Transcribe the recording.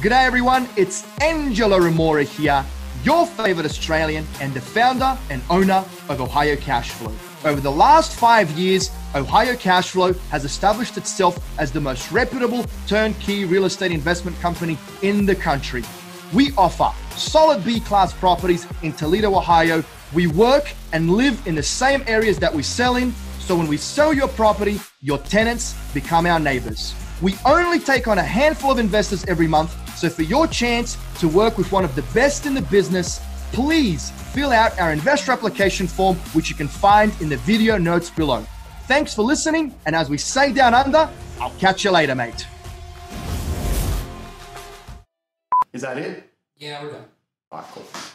G'day everyone, it's Angela Remora here, your favorite Australian and the founder and owner of Ohio Cashflow. Over the last five years, Ohio Cashflow has established itself as the most reputable turnkey real estate investment company in the country. We offer solid B class properties in Toledo, Ohio. We work and live in the same areas that we sell in. So when we sell your property, your tenants become our neighbors. We only take on a handful of investors every month so, for your chance to work with one of the best in the business, please fill out our investor application form, which you can find in the video notes below. Thanks for listening. And as we say down under, I'll catch you later, mate. Is that it? Yeah, we're done. All right, cool.